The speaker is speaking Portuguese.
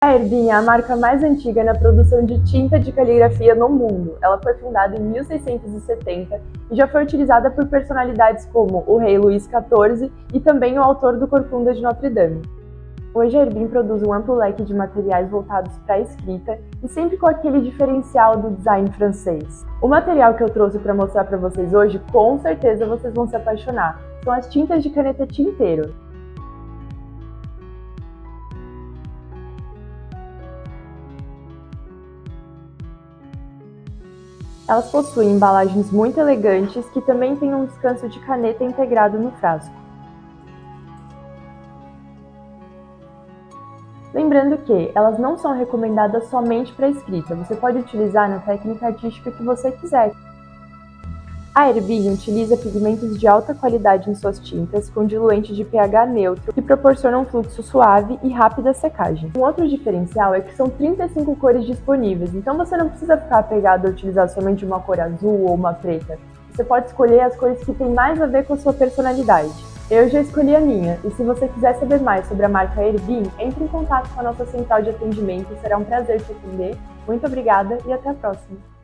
A Erbin é a marca mais antiga na produção de tinta de caligrafia no mundo. Ela foi fundada em 1670 e já foi utilizada por personalidades como o rei Luís XIV e também o autor do Corcunda de Notre Dame. Hoje a Erbin produz um amplo leque de materiais voltados para a escrita e sempre com aquele diferencial do design francês. O material que eu trouxe para mostrar para vocês hoje, com certeza vocês vão se apaixonar. São as tintas de caneta tinteiro. Elas possuem embalagens muito elegantes que também têm um descanso de caneta integrado no frasco. Lembrando que elas não são recomendadas somente para escrita, você pode utilizar na técnica artística que você quiser. A Herbig utiliza pigmentos de alta qualidade em suas tintas, com diluente de pH neutro, que proporcionam um fluxo suave e rápida secagem. Um outro diferencial é que são 35 cores disponíveis, então você não precisa ficar apegado a utilizar somente uma cor azul ou uma preta. Você pode escolher as cores que têm mais a ver com a sua personalidade. Eu já escolhi a minha, e se você quiser saber mais sobre a marca Herbin, entre em contato com a nossa central de atendimento, será um prazer te atender. Muito obrigada e até a próxima!